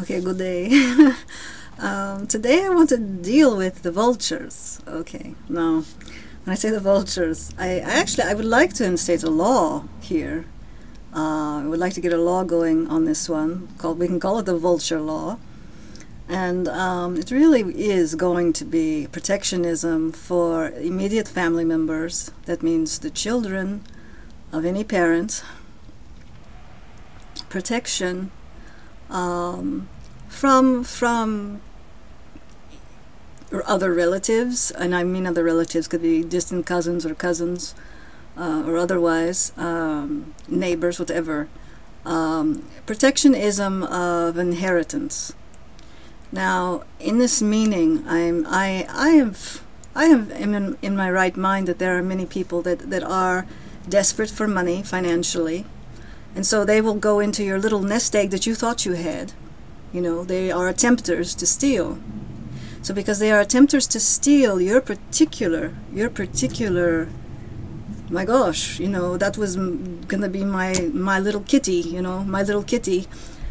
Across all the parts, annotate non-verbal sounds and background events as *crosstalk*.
Okay, good day. *laughs* um, today I want to deal with the vultures. Okay, now when I say the vultures, I, I actually I would like to instate a law here. Uh, I would like to get a law going on this one. Called we can call it the vulture law, and um, it really is going to be protectionism for immediate family members. That means the children of any parent. Protection um, from from other relatives, and I mean other relatives could be distant cousins or cousins uh, or otherwise, um, neighbors, whatever. Um, protectionism of inheritance. Now, in this meaning, I'm I I have I have in, in my right mind that there are many people that that are desperate for money financially and so they will go into your little nest egg that you thought you had. You know, they are attempters to steal. So because they are attempters to steal your particular, your particular, my gosh, you know, that was gonna be my my little kitty, you know, my little kitty,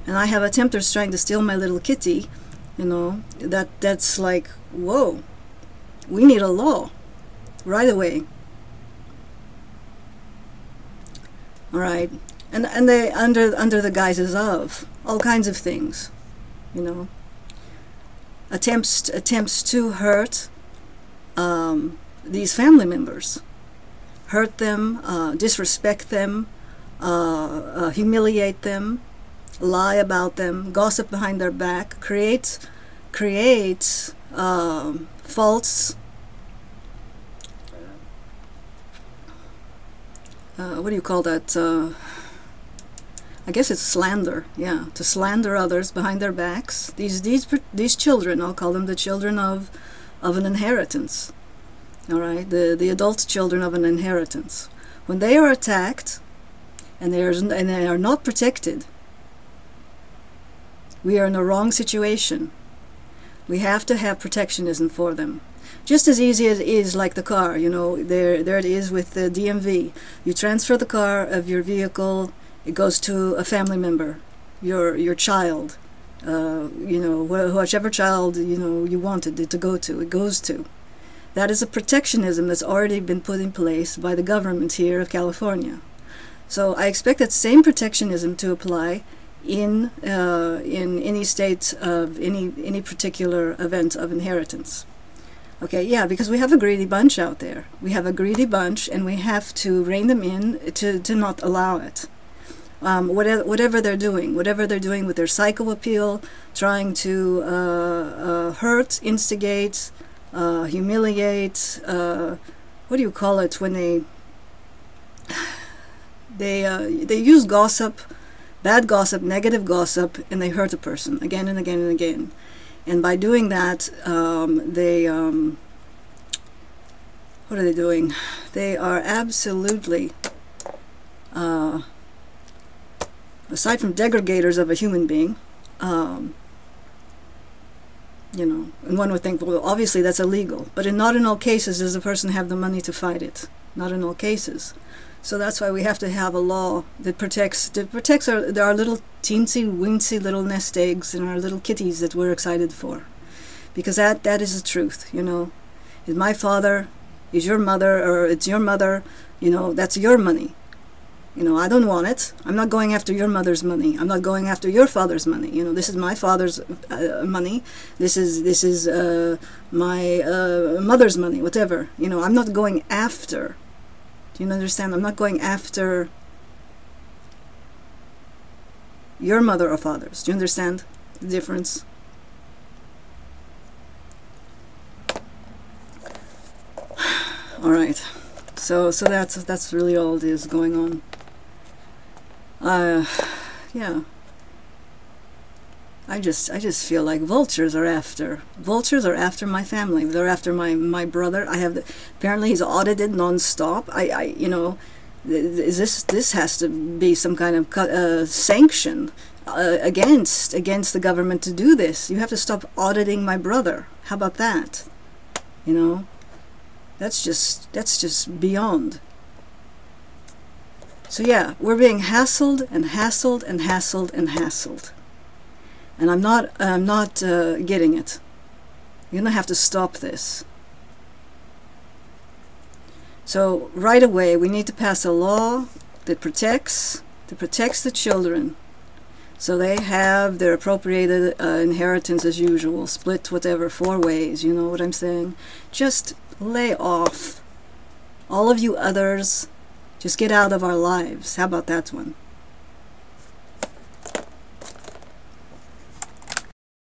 and I have attempters trying to steal my little kitty, you know, that that's like, whoa, we need a law, right away. All right, and and they under under the guises of all kinds of things, you know. Attempts attempts to hurt um, these family members, hurt them, uh, disrespect them, uh, uh, humiliate them, lie about them, gossip behind their back, create create um, false. Uh, what do you call that? I guess it's slander, yeah, to slander others behind their backs. These these these children, I'll call them the children of of an inheritance. All right, the the adult children of an inheritance. When they are attacked, and they are and they are not protected, we are in the wrong situation. We have to have protectionism for them. Just as easy as it is like the car, you know, there there it is with the DMV. You transfer the car of your vehicle it goes to a family member, your your child, uh, you know, wh whichever child you know you wanted it to go to, it goes to. That is a protectionism that's already been put in place by the government here of California. So I expect that same protectionism to apply in uh, in any state of any any particular event of inheritance. Okay, yeah, because we have a greedy bunch out there. We have a greedy bunch, and we have to rein them in to, to not allow it um, whatever, whatever they're doing, whatever they're doing with their psycho appeal, trying to uh, uh, hurt, instigate, uh, humiliate, uh, what do you call it when they they uh, they use gossip, bad gossip, negative gossip, and they hurt a person again and again and again, and by doing that, um, they um, what are they doing? They are absolutely uh, aside from degregators of a human being, um, you know, and one would think, well, obviously that's illegal. But in, not in all cases does a person have the money to fight it. Not in all cases. So that's why we have to have a law that protects that protects our, our little teensy weensy little nest eggs and our little kitties that we're excited for, because that that is the truth. You know, is my father, is your mother, or it's your mother. You know, that's your money. You know, I don't want it. I'm not going after your mother's money. I'm not going after your father's money. You know, this is my father's uh, money. This is this is uh, my uh, mother's money. Whatever. You know, I'm not going after. Do you understand? I'm not going after your mother or father's. Do you understand the difference? *sighs* All right. So so that's that's really all it is going on uh, yeah. I just I just feel like vultures are after vultures are after my family. They're after my my brother. I have the, apparently he's audited nonstop. I I you know is this this has to be some kind of uh, sanction uh, against against the government to do this. You have to stop auditing my brother. How about that? You know, that's just that's just beyond. So yeah, we're being hassled and hassled and hassled and hassled. And I'm not, I'm not uh, getting it. You're going to have to stop this. So right away, we need to pass a law that protects, that protects the children. So they have their appropriated uh, inheritance as usual, split whatever, four ways, you know what I'm saying? Just lay off. All of you others, just get out of our lives. How about that one?